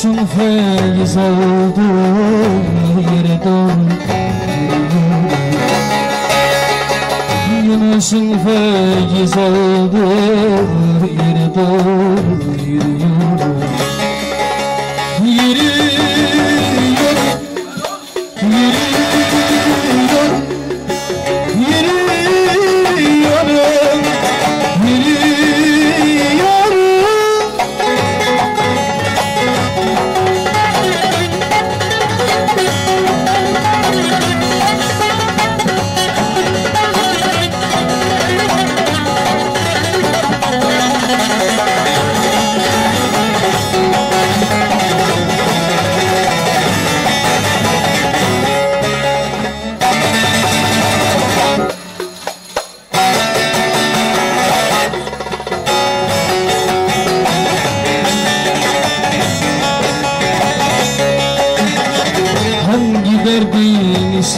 σου φέγεις από το όμυρτο Μόνο σου φέγεις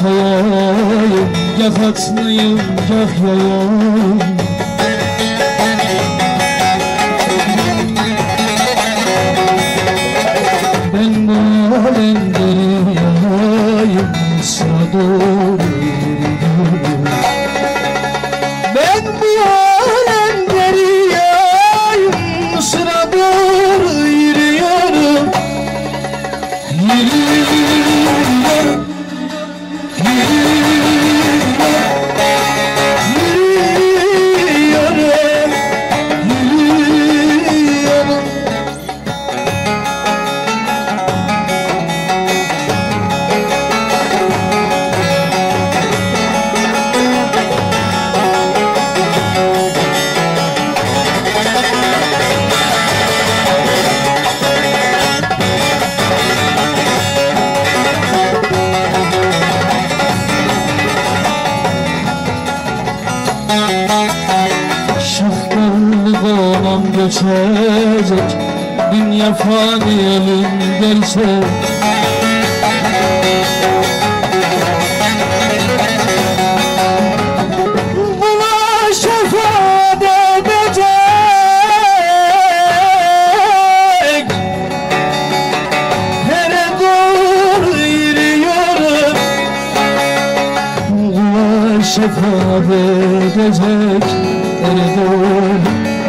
sayayım Gah haklıyım gah yayayım Şahkarlı babam göçecek Dünya fani ölüm gerçek şefa verecek Erdoğan